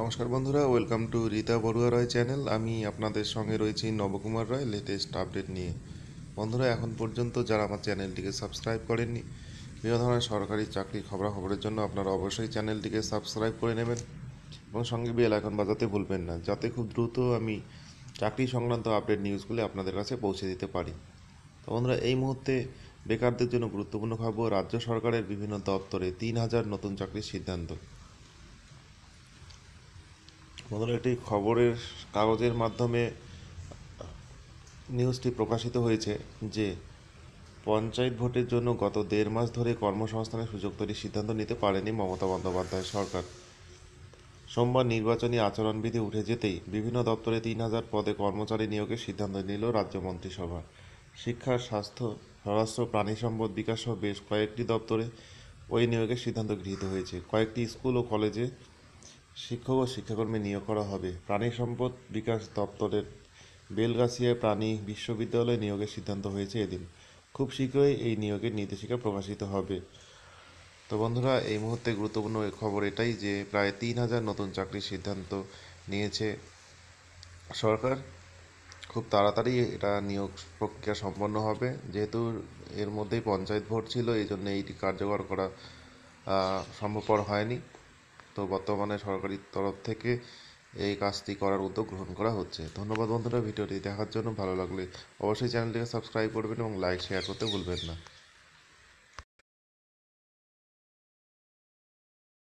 নমস্কার বন্ধুরা, welcome to Rita Barua Roy channel. আমি আপনাদের সঙ্গে রয়েছি নবকুমার রায় লেটেস্ট আপডেট নিয়ে। বন্ধুরা, এখন পর্যন্ত যারা আমার চ্যানেলটিকে সাবস্ক্রাইব করেননি, বিভিন্ন ধরনের সরকারি চাকরি খবরাখবরের জন্য আপনারা অবশ্যই চ্যানেলটিকে সাবস্ক্রাইব করে নেবেন এবং সঙ্গে বেল আইকন বাজাতে ভুলবেন না, যাতে খুব দ্রুত আমি চাকরি সংক্রান্ত আপডেট নিউজগুলি আপনাদের কাছে পৌঁছে দিতে পারি। তো বন্ধুরা, এই মুহূর্তে বেকারদের জন্য গুরুত্বপূর্ণ খবর, রাজ্য সরকারের বিভিন্ন দপ্তরে তিন হাজার নতুন চাকরির সিদ্ধান্ত। বন্ধুরা একটি খবরের কাগজের মাধ্যমে নিউজটি প্রকাশিত হয়েছে যে পঞ্চায়েত ভোটের জন্য গত দেড় মাস ধরে কর্মসংস্থানের সুযোগ তৈরির সিদ্ধান্ত নিতে পারেনি মমতা বন্দ্যোপাধ্যায় সরকার। সোমবার নির্বাচনী আচরণবিধি উঠে যেতেই বিভিন্ন দপ্তরে তিন হাজার পদে কর্মচারী নিয়োগের সিদ্ধান্ত নিল রাজ্য মন্ত্রিসভা। শিক্ষা, স্বাস্থ্য, স্বরাষ্ট্র, প্রাণী সম্পদ বিকাশ সহ বেশ কয়েকটি দপ্তরে ওই নিয়োগের সিদ্ধান্ত গৃহীত হয়েছে। কয়েকটি স্কুল ও কলেজে শিক্ষক ও শিক্ষাকর্মী নিয়োগ করা হবে। প্রাণী সম্পদ বিকাশ দপ্তরের বেলগাছিয়া প্রাণী বিশ্ববিদ্যালয়ে নিয়োগের সিদ্ধান্ত হয়েছে এদিন। খুব শীঘ্রই এই নিয়োগের নির্দেশিকা প্রকাশিত হবে। তো বন্ধুরা, এই মুহূর্তে গুরুত্বপূর্ণ খবর এটাই যে, প্রায় তিন হাজার নতুন চাকরির সিদ্ধান্ত নিয়েছে সরকার। খুব তাড়াতাড়ি এটা নিয়োগ প্রক্রিয়া সম্পন্ন হবে। যেহেতু এর মধ্যেই পঞ্চায়েত ভোট ছিল এই জন্য এইটি কার্যকর করা সম্ভবপর হয়নি। তো বর্তমানে সরকারি তরফ থেকে এই কাজটি করার উদ্যোগ গ্রহণ করা হচ্ছে। ধন্যবাদ বন্ধুরা, ভিডিওটি দেখার জন্য ভালো লাগলে অবশ্যই চ্যানেলটিকে সাবস্ক্রাইব করবেন এবং লাইক, শেয়ার করতে ভুলবেন না।